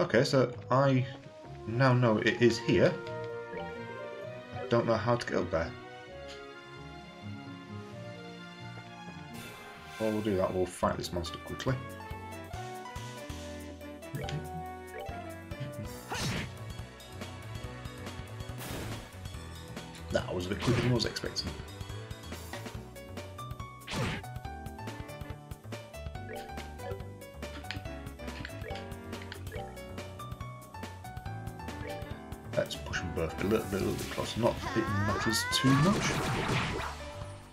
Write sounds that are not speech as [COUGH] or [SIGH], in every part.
Okay, so I now know it is here. I don't know how to get up there. Well, we'll do that. We'll fight this monster quickly. That was a bit quicker than I was expecting. Little bit, a little bit. Not it matters too much.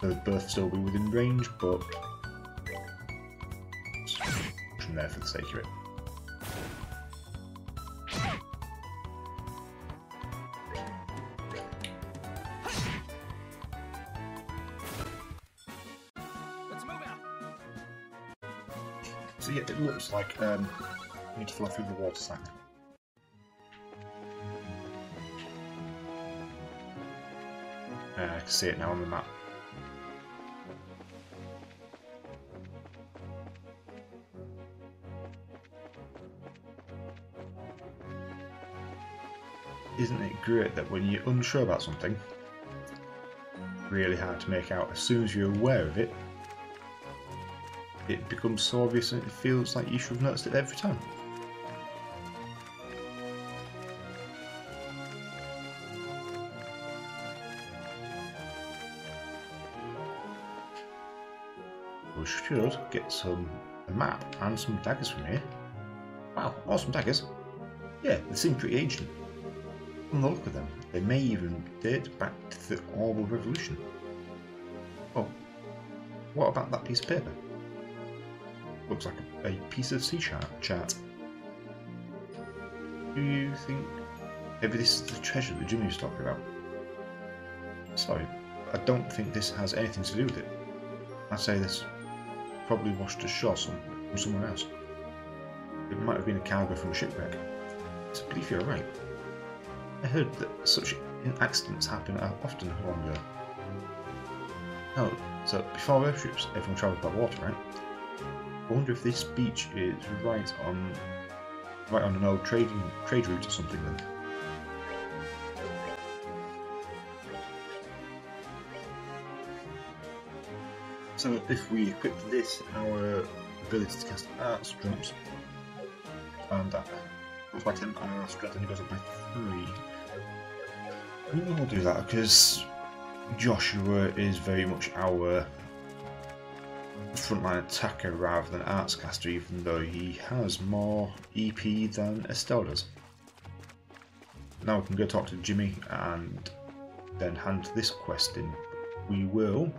Would both still be within range, but them there for the sake of it. So yeah, it looks like um, you need to fly through the water sack. Uh, I can see it now on the map. Isn't it great that when you're unsure about something, really hard to make out, as soon as you're aware of it, it becomes so obvious and it feels like you should have noticed it every time. Should get some a map and some daggers from here. Wow, oh, awesome daggers. Yeah, they seem pretty ancient. From the look of them, they may even date back to the Orbal Revolution. Oh, what about that piece of paper? Looks like a, a piece of sea chart. chart. Do you think maybe this is the treasure that Jimmy was talking about? Sorry, I don't think this has anything to do with it. I'd say this probably washed ashore from somewhere else. It might have been a cargo from a shipwreck. So I believe you're right. I heard that such accidents happen often along there. Oh, so before airships, everyone travelled by water, right? I wonder if this beach is right on right on an old trading trade route or something then. So if we equip this, our ability to cast arts drops, and that goes by 10, and our strength only goes up by 3. We will do that because Joshua is very much our frontline attacker rather than arts caster, even though he has more EP than Estelle does. Now we can go talk to Jimmy and then hand this quest in. We will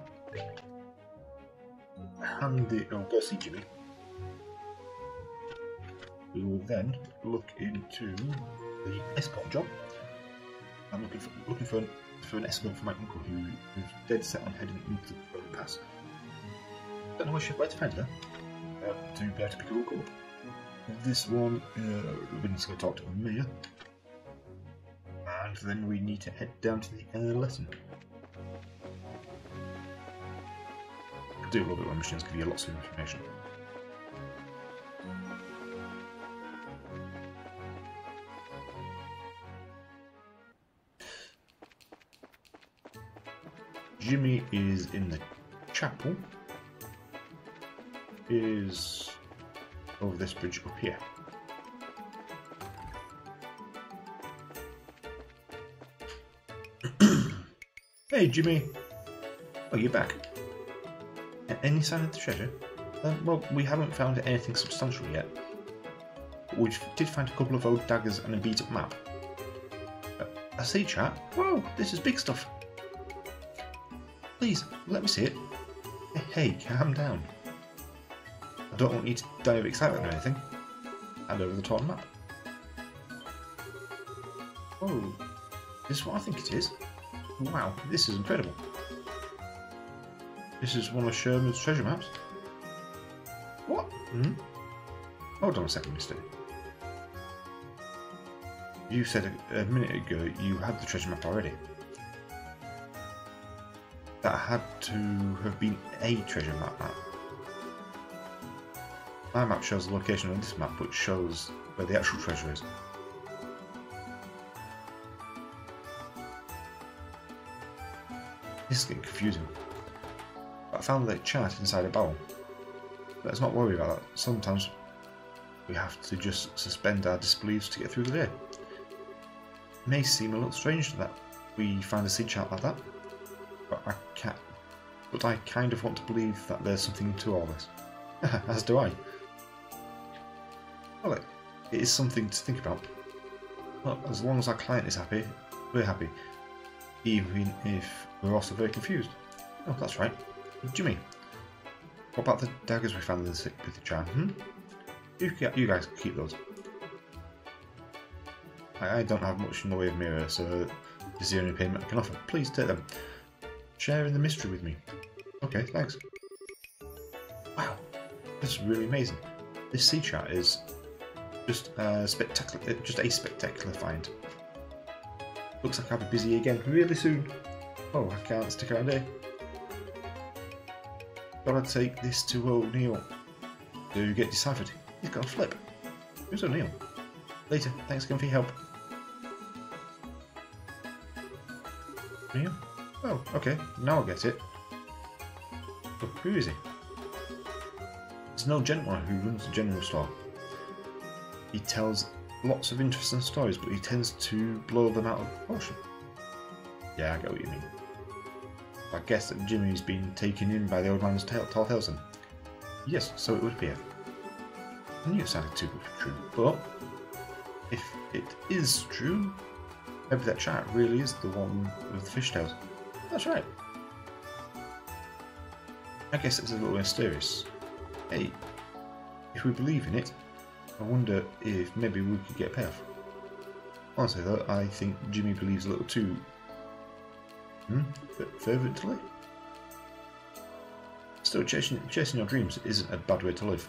hand it. Oh, go see Jimmy. We will then look into the escort job. I'm looking for looking for for an escort for my uncle who is dead set on heading into the Road Pass. Don't know where, to find her. Uh, to be able to pick up. This one, uh, we need to talk to the. And then we need to head down to the inner lesson. Do love it when machines give you lots of information. Jimmy is in the chapel. Is over this bridge up here. [CLEARS THROAT] hey, Jimmy. Oh, you're back. Any sign of the treasure? Uh, well, we haven't found anything substantial yet. We did find a couple of old daggers and a beat up map. Uh, I see, chat. Whoa, this is big stuff. Please, let me see it. Hey, hey, calm down. I don't want you to die of excitement or anything. Hand over the torn map. Oh, this is what I think it is. Wow, this is incredible. This is one of Sherman's treasure maps. What? Hmm? Hold on a second, mister. You said a, a minute ago you had the treasure map already. That had to have been a treasure map map. My map shows the location on this map, which shows where the actual treasure is. This is getting confusing. But I found the chart inside a barrel. Let's not worry about that. Sometimes we have to just suspend our disbeliefs to get through the day. It may seem a little strange that we find a seed chart like that, but I can't. But I kind of want to believe that there's something to all this. [LAUGHS] As do I. Well, it, it is something to think about. Well, as long as our client is happy, we're happy. Even if we're also very confused. Oh, that's right. Jimmy, what about the daggers we found in the sick with? Hmm? You, you guys keep those. I, I don't have much in the way of mira, so this is the only payment I can offer. Please take them. Share in the mystery with me. Okay, thanks. Wow, this is really amazing. This sea chart is just uh, spectacular, uh, just a spectacular find. Looks like I'll be busy again really soon. Oh, I can't stick around here. Gotta take this to O'Neill to get deciphered. He's got a flip. Who's O'Neill? Later, thanks again for your help. O'Neill? Oh, okay, now I get it. But who is he? It's an old gentleman who runs the general store. He tells lots of interesting stories, but he tends to blow them out of proportion. Yeah, I get what you mean. I guess that Jimmy's been taken in by the old man's tale, tall tales. Yes, so it would appear. I knew it sounded too good to be true, but if it is true, maybe that chart really is the one with the fishtails. That's right. I guess it's a little mysterious. Hey, if we believe in it, I wonder if maybe we could get a payoff. Honestly though, I think Jimmy believes a little too... Hmm? Fervently? Still, chasing, chasing your dreams isn't a bad way to live.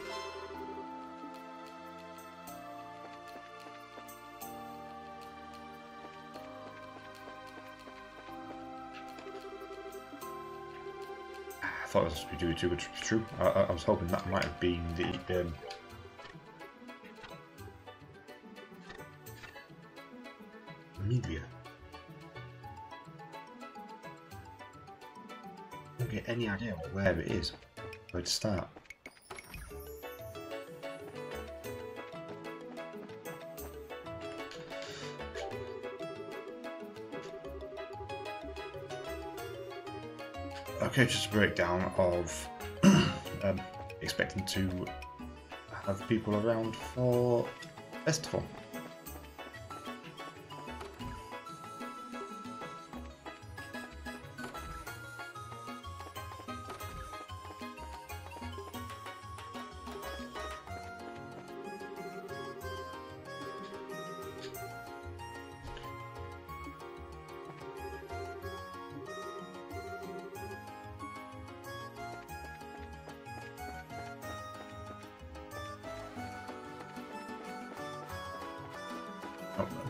I thought it was doing too good to be true. I, I, I was hoping that might have been the um, media. Don't get any idea where it is, where to start. Okay, just a breakdown of [CLEARS THROAT] um, expecting to have people around for festival.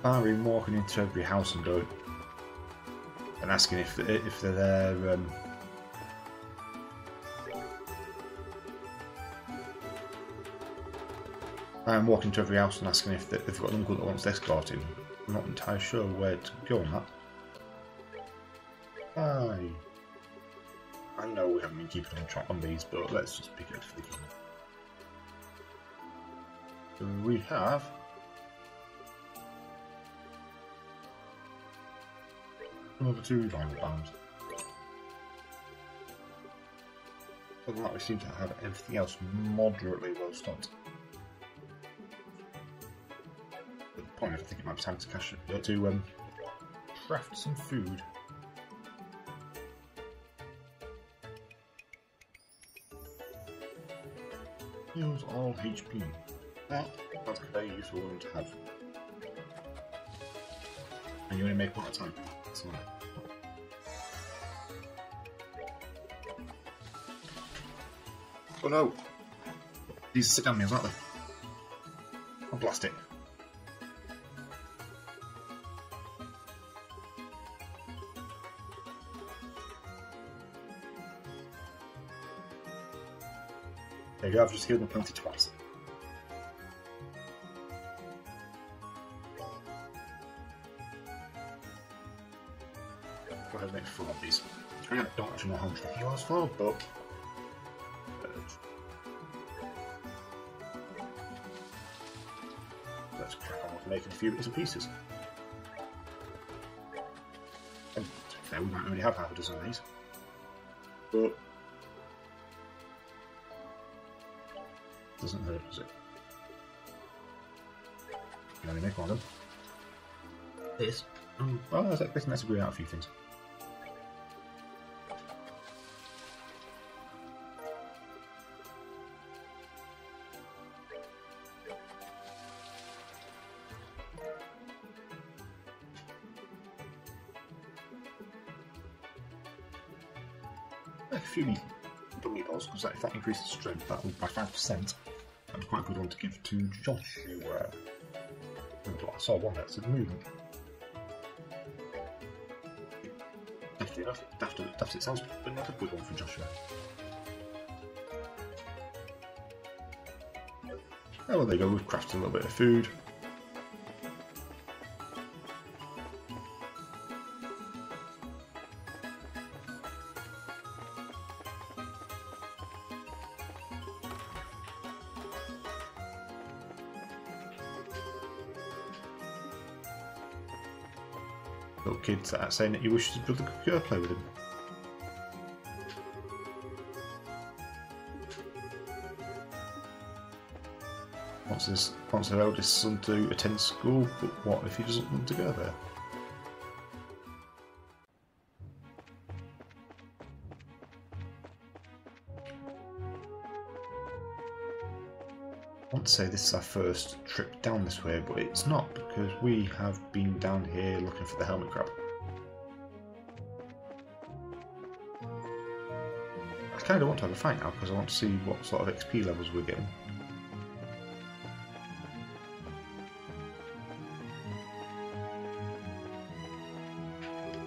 Barry walking into every house and going and asking if if they're there. Um, I'm walking to every house and asking if they- they've got an uncle that wants escorting. I'm not entirely sure where to go on that. Hi. I know we haven't been keeping on track on these, but let's just pick it up for the beginning. So we have Another two vinyl bombs. Other than that, we seem to have everything else moderately well stocked. At the point, I think it might be time to cash it to um, craft some food. Heals all HP. That, that's very useful one to have. And you only make one at a time. Right. Oh no! These are down meals, aren't they? I'll blast it. There you go, I've just healed my penalty twice. Ahead and make four of these. I don't actually know how much he was for, but. Let's crack on with making a few bits and pieces. And to fair, we might only have half a dozen of these. But. Doesn't hurt, does it? Can only make one of them. This. Um, well, I was expecting that to bring out a few things. Because if that increases strength, that will by 5%. That's quite a good one to give to Joshua. I saw one that's a movement. Definitely enough, daft, daft it sounds, but not a good one for Joshua. Oh, well, there you go, we've crafted a little bit of food. Kid sat saying that he wishes his brother could go play with him. Wants his wants eldest son to attend school, but what if he doesn't want to go there? To say this is our first trip down this way, but it's not because we have been down here looking for the helmet crab. Kind of want to have a fight now because I want to see what sort of XP levels we're getting.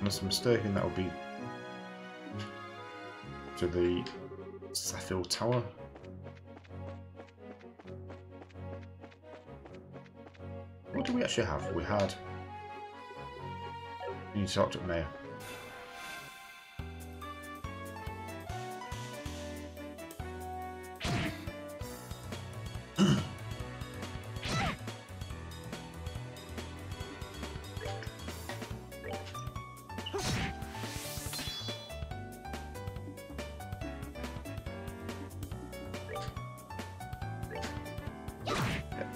Unless I'm mistaken, that will be to the Saphil Tower. What do we actually have? We had. You need to talk to the mayor.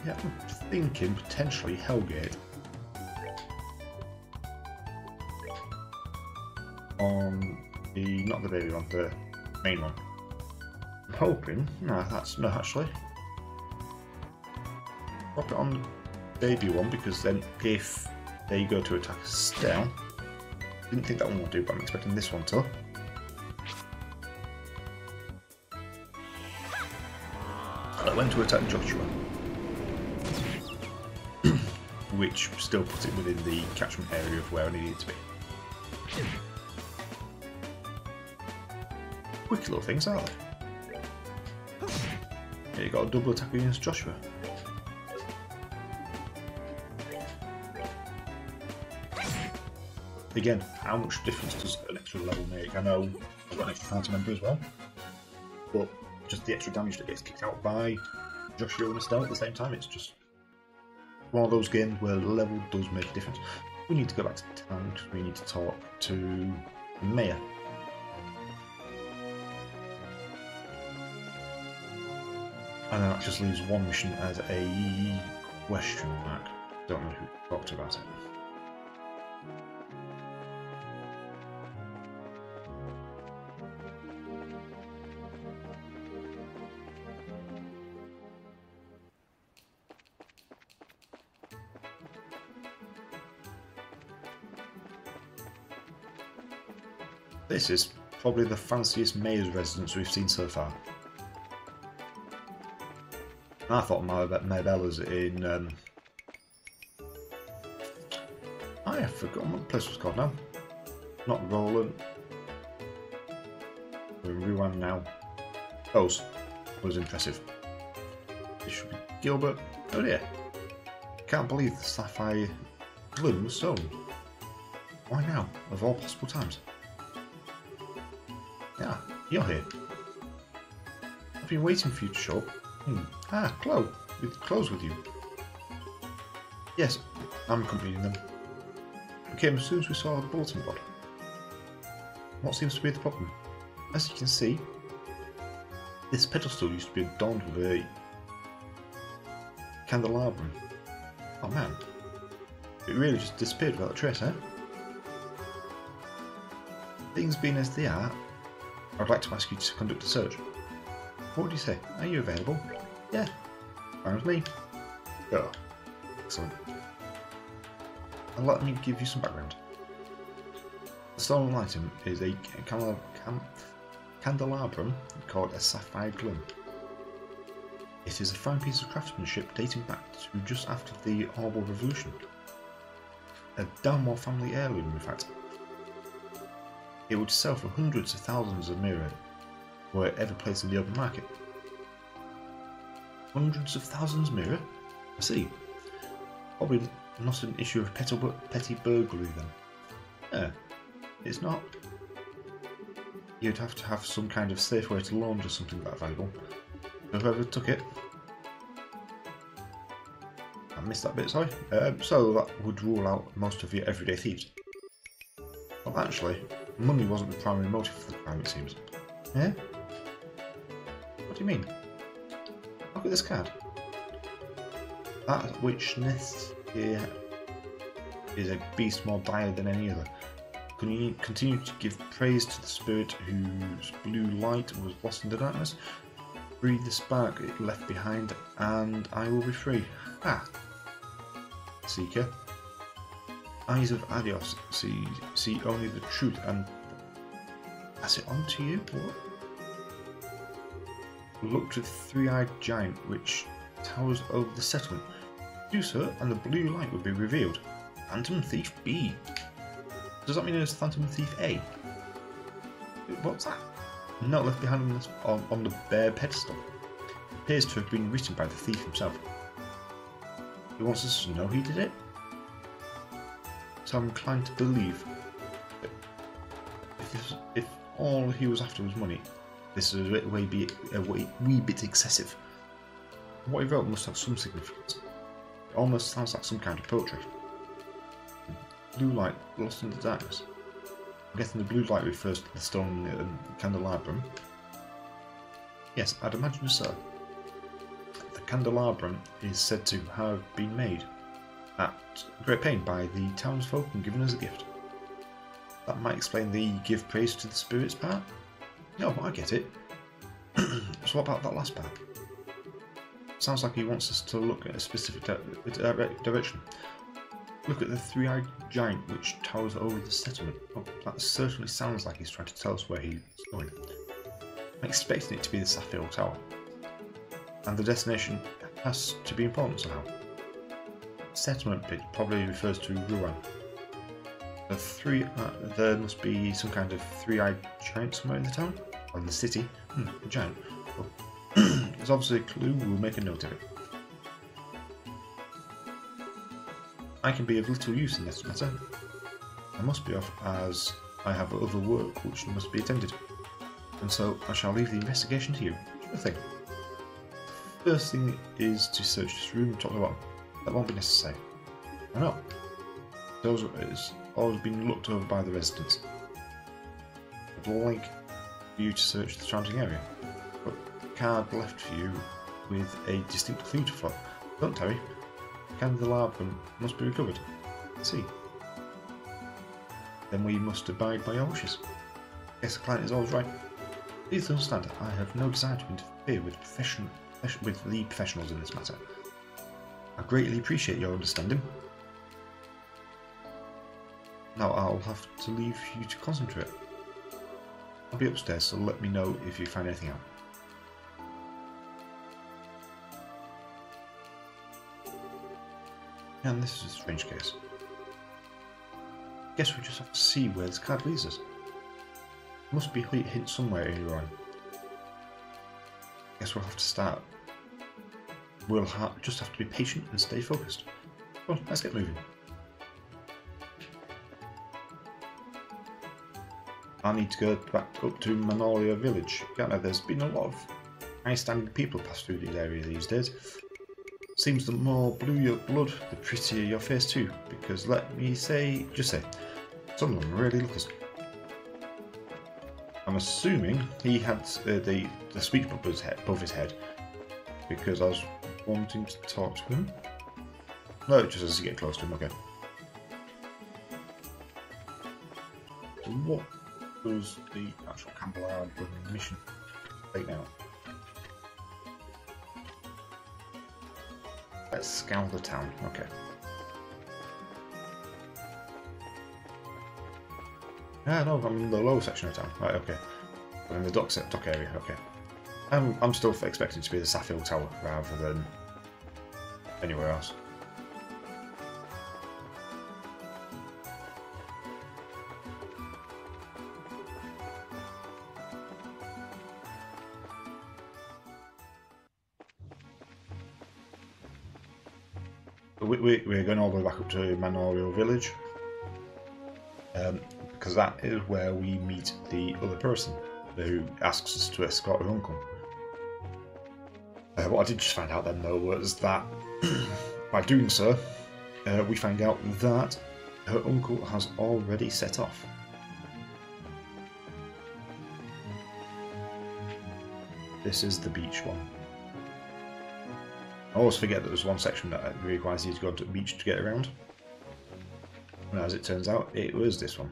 Yeah, I'm thinking potentially Hellgate. On the, not the baby one, the main one. I'm hoping, no, that's, no, actually. Drop it on the baby one because then if they go to attack Stell, didn't think that one would do, but I'm expecting this one to. I went to attack Joshua. Which still puts it within the catchment area of where I need it to be. Quick little things, aren't they? Yeah, you got a double attack against Joshua. Again, how much difference does an extra level make? I know I've got an extra member as well, but just the extra damage that gets kicked out by Joshua and Estelle at the same time, it's just one of those games where level does make a difference. We need to go back to town because we need to talk to the mayor. And that just leaves one mission as a question mark. Don't know who talked about it. This is probably the fanciest mayor's residence we've seen so far. I thought Marbella's in. Um... I have forgotten what the place was called now. Not Roland. Rewind now. Those was impressive. It should be Gilbert. Oh dear. Can't believe the sapphire blue stone. Why now, of all possible times? You're here. I've been waiting for you to show up. Hmm. Ah, Kloe, with clothes with you. Yes, I'm accompanying them. We came as soon as we saw the bulletin board. What seems to be the problem? As you can see, this pedestal used to be adorned with a candelabrum. Oh man, it really just disappeared without a trace, eh? Things being as they are, I'd like to ask you to conduct a search. What do you say? Are you available? Yeah, fine with me. Go. Excellent. And let me give you some background. The stolen item is a candelabrum called a sapphire glum. It is a fine piece of craftsmanship dating back to just after the Orbal Revolution. A Dalmore family heirloom, in fact. It would sell for hundreds of thousands of mira were it ever placed in the open market. Hundreds of thousands mira? I see. Probably not an issue of petty, petty burglary then. Yeah, it's not. You'd have to have some kind of safe way to launder something that valuable. Whoever took it. I missed that bit, sorry. Um, so that would rule out most of your everyday thieves. Well, actually, money wasn't the primary motive for the crime, it seems. Yeah? What do you mean? Look at this card. That which nests here is a beast more dire than any other. Can you continue to give praise to the spirit whose blue light was lost in the darkness? Breathe the spark it left behind, and I will be free. Ah, Seeker. Eyes of Aidios see see only the truth and pass it on to you. What? Look to the three-eyed giant which towers over the settlement. Do so, and the blue light will be revealed. Phantom Thief B. Does that mean it's Phantom Thief A? What's that? Not left behind on, this, on, on the bare pedestal. Appears to have been written by the thief himself. He wants us to know he did it? So I'm inclined to believe that if, this, if all he was after was money, this is a way be a way, wee bit excessive. What he wrote must have some significance. It almost sounds like some kind of poetry. Blue light lost in the darkness. I'm guessing the blue light refers to the stone um, candelabrum. Yes, I'd imagine so. The candelabrum is said to have been made at great pain by the townsfolk and given as a gift. That might explain the give praise to the spirits part. No, I get it. [CLEARS THROAT] so what about that last part? Sounds like he wants us to look at a specific di- dire- direction. Look at the three-eyed giant which towers over the settlement. Oh, that certainly sounds like he's trying to tell us where he's going. I'm expecting it to be the Sapphire Tower. And the destination has to be important somehow. Settlement bit probably refers to Ruan. The three, uh, there must be some kind of three-eyed giant somewhere in the town, or in the city. Hmm, a giant. Well, [CLEARS THROAT] there's obviously a clue. We'll make a note of it. I can be of little use in this matter. I must be off as I have other work which must be attended, and so I shall leave the investigation to you. Sure thing. First thing is to search this room top to bottom. That won't be necessary. Why not? Those it's always been looked over by the residents. I'd like for you to search the surrounding area, but card left for you with a distinct clue to follow. Don't tarry. Candelabrum must be recovered. See. Then we must abide by our wishes. Guess the client is always right. Please understand, I have no desire to interfere with profession with the professionals in this matter. I greatly appreciate your understanding. Now I'll have to leave you to concentrate. I'll be upstairs, so let me know if you find anything out. And this is a strange case. Guess we just have to see where this card leads us. Must be a hint somewhere earlier on. Guess we'll have to start. We'll ha- just have to be patient and stay focused. Well, let's get moving. I need to go back up to Manoria Village. Yeah, now there's been a lot of high-standing people pass through these areas these days. Seems the more blue your blood, the prettier your face too. Because let me say, just say, some of them really look as. I'm assuming he had uh, the the speech bubble above his head because I was wanting to talk to him. No, just as you get close to him. Okay. So what was the actual Campbell mission right now? Let's scour the town. Okay. Ah, no, I'm in the lower section of town. Right, okay. I'm in the dock, set, dock area, okay. I'm, I'm still expecting to be the Saffield Tower rather than anywhere else. We, we, we're going all the way back up to Manoria Village um, because that is where we meet the other person who asks us to escort her uncle. Uh, what I did just find out then, though, was that [CLEARS THROAT] by doing so, uh, we find out that her uncle has already set off. This is the beach one. I always forget that there's one section that requires you to go to the beach to get around. And as it turns out, it was this one.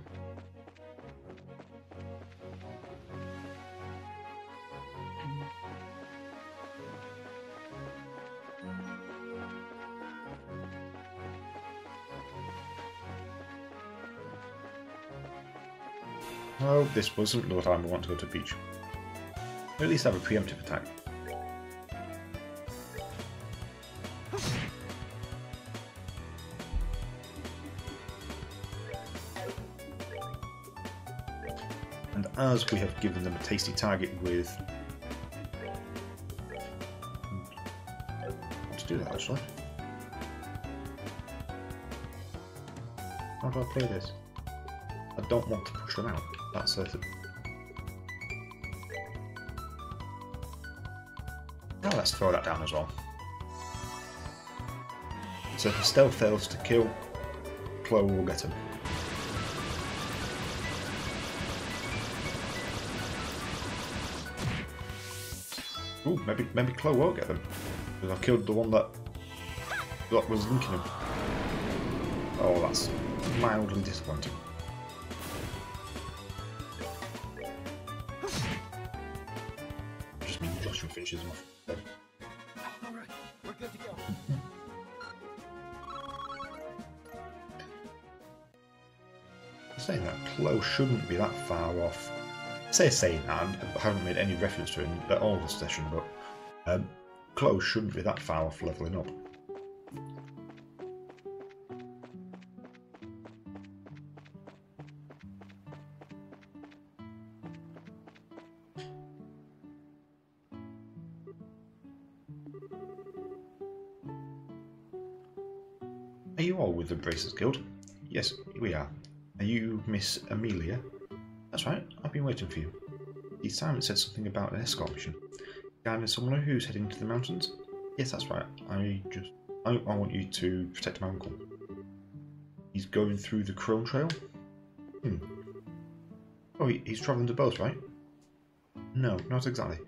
Oh, this wasn't the time we want to go to the beach. At least have a preemptive attack. And as we have given them a tasty target with... Let's do that actually. How do I play this? I don't want to push them out. That's it. Oh, let's throw that down as well. So if the stealth fails to kill, Kloe will get him. Ooh, maybe maybe Kloe won't get them. Because I killed the one that, that was linking him. Oh, that's mildly disappointing. Him off. Saying that, Kloe shouldn't be that far off. I say saying that, I haven't made any reference to it at all this session, but um, Kloe shouldn't be that far off levelling up. Are you all with the Bracers Guild? Yes, we are. Are you Miss Amelia? That's right, I've been waiting for you. Each time said something about an escort mission. Guiding someone who's heading to the mountains? Yes, that's right. I just. I, I want you to protect my uncle. He's going through the Krone Trail? Hmm. Oh, he, he's travelling to both, right? No, not exactly.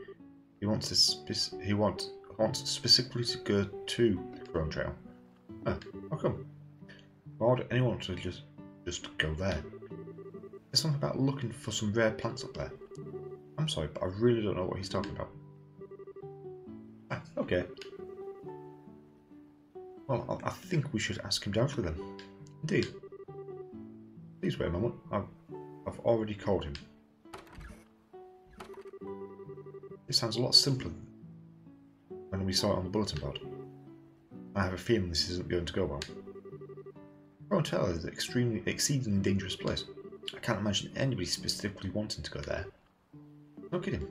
He wants spec- he wants wants specifically to go to the Krone Trail. Ah, how come? Why would anyone to just just go there? There's something about looking for some rare plants up there. I'm sorry, but I really don't know what he's talking about. Ah, okay. Well, I I think we should ask him directly them. Indeed. Please wait a moment. I've, I've already called him. This sounds a lot simpler when we saw it on the bulletin board. I have a feeling this isn't going to go well. Rotel is an extremely, exceedingly dangerous place. I can't imagine anybody specifically wanting to go there. No kidding.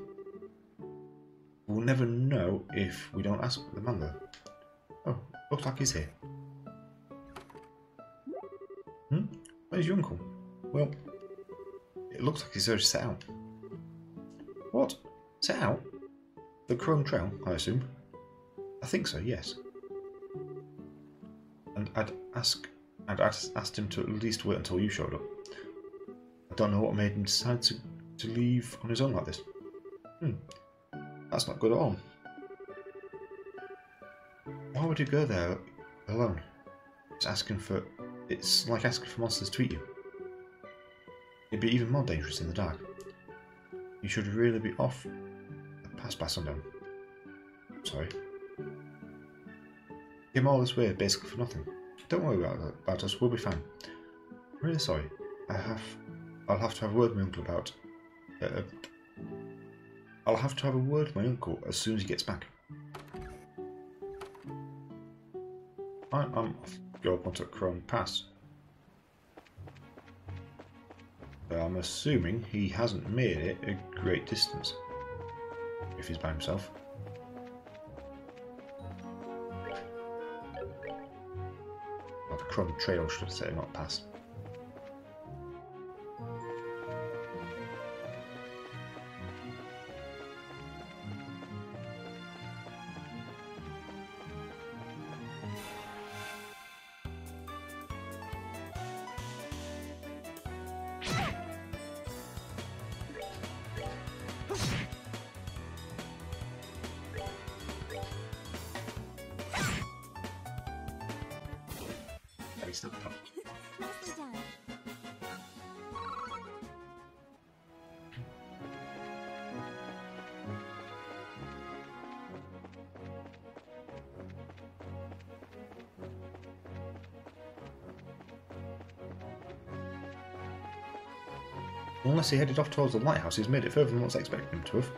We'll never know if we don't ask the man there. Oh, looks like he's here. Hmm? Where's your uncle? Well, It looks like he's already set out. What? Set out? The Krone Trail, I assume? I think so, yes. And I'd ask I'd asked him to at least wait until you showed up. I don't know what made him decide to, to leave on his own like this. Hmm. That's not good at all. Why would you go there alone? It's asking for it's like asking for monsters to eat you. It'd be even more dangerous in the dark. You should really be off past by sundown. Sorry. Came all this way basically for nothing. Don't worry about, about us, we'll be fine. I'm really sorry. I have. I'll have to have a word with my uncle about. Uh, I'll have to have a word with my uncle as soon as he gets back. I, I'm off. Go up onto Krone Pass. But I'm assuming he hasn't made it a great distance. If he's by himself. Krone Trail, should I say, not pass. Unless he headed off towards the lighthouse, he's made it further than what's expected him to have.